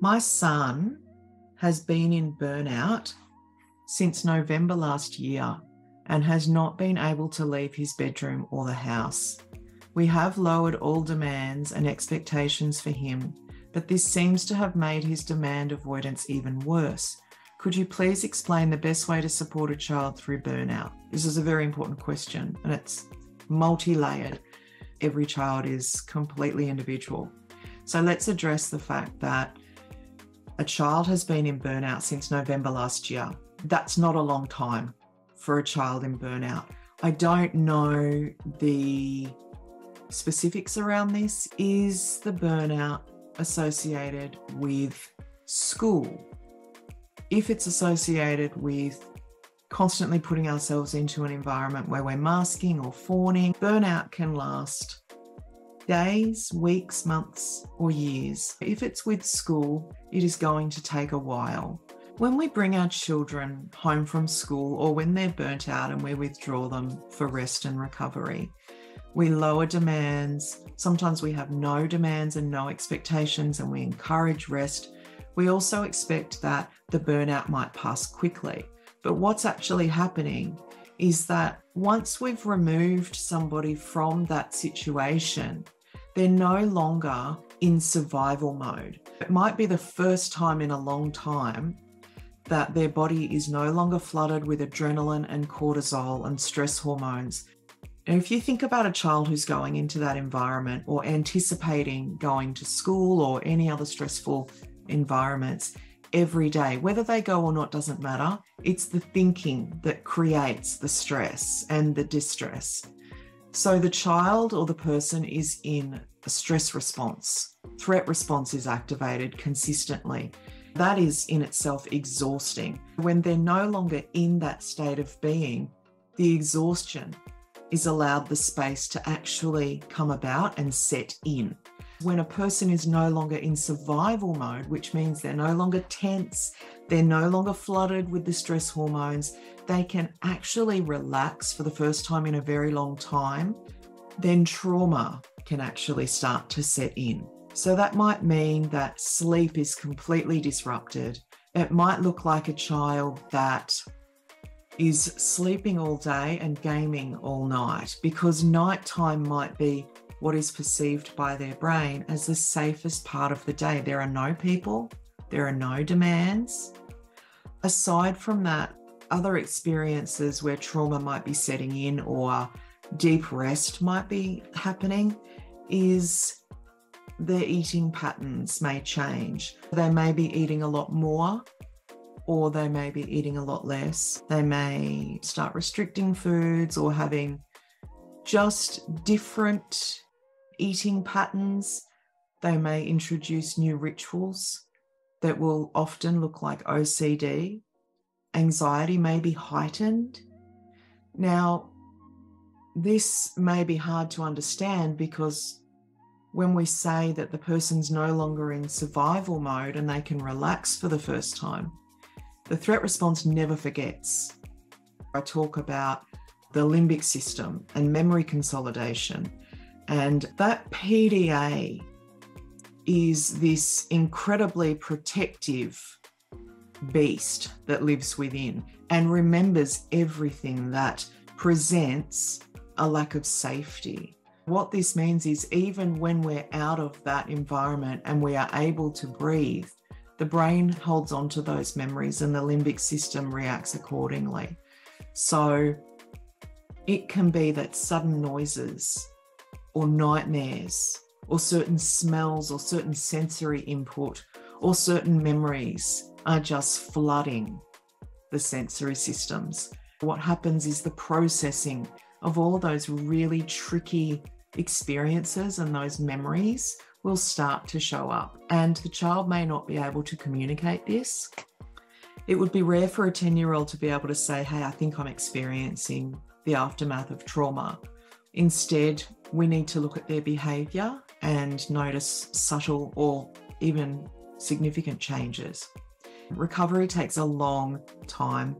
My son has been in burnout since November last year and has not been able to leave his bedroom or the house. We have lowered all demands and expectations for him, but this seems to have made his demand avoidance even worse. Could you please explain the best way to support a child through burnout? This is a very important question and it's multi layered. Every child is completely individual. So let's address the fact that a child has been in burnout since November last year. That's not a long time for a child in burnout. I don't know the specifics around this. Is the burnout associated with school? If it's associated with constantly putting ourselves into an environment where we're masking or fawning, burnout can last days, weeks, months, or years. If it's with school, it is going to take a while. When we bring our children home from school or when they're burnt out and we withdraw them for rest and recovery, we lower demands. Sometimes we have no demands and no expectations, and we encourage rest. We also expect that the burnout might pass quickly. But what's actually happening is that once we've removed somebody from that situation, they're no longer in survival mode. It might be the first time in a long time that their body is no longer flooded with adrenaline and cortisol and stress hormones. And if you think about a child who's going into that environment or anticipating going to school or any other stressful environments every day, whether they go or not doesn't matter. It's the thinking that creates the stress and the distress. So the child or the person is in a stress response. Threat response is activated consistently. That is in itself exhausting. When they're no longer in that state of being, the exhaustion is allowed the space to actually come about and set in. When a person is no longer in survival mode, which means they're no longer tense, they're no longer flooded with the stress hormones, they can actually relax for the first time in a very long time, then trauma can actually start to set in. So that might mean that sleep is completely disrupted. It might look like a child that is sleeping all day and gaming all night because nighttime might be what is perceived by their brain as the safest part of the day. There are no people, there are no demands. Aside from that, other experiences where trauma might be setting in or deep rest might be happening is their eating patterns may change. They may be eating a lot more or they may be eating a lot less. They may start restricting foods or having just different eating patterns. They may introduce new rituals that will often look like OCD anxiety may be heightened. Now, this may be hard to understand because when we say that the person's no longer in survival mode and they can relax for the first time, the threat response never forgets. I talk about the limbic system and memory consolidation. And that PDA is this incredibly protective beast that lives within and remembers everything that presents a lack of safety. What this means is, even when we're out of that environment and we are able to breathe, the brain holds on to those memories and the limbic system reacts accordingly. So it can be that sudden noises or nightmares or certain smells or certain sensory input or certain memories are just flooding the sensory systems. What happens is the processing of all those really tricky experiences and those memories will start to show up. And the child may not be able to communicate this. It would be rare for a 10 year old to be able to say, Hey, I think I'm experiencing the aftermath of trauma. Instead, we need to look at their behavior and notice subtle or even significant changes. Recovery takes a long time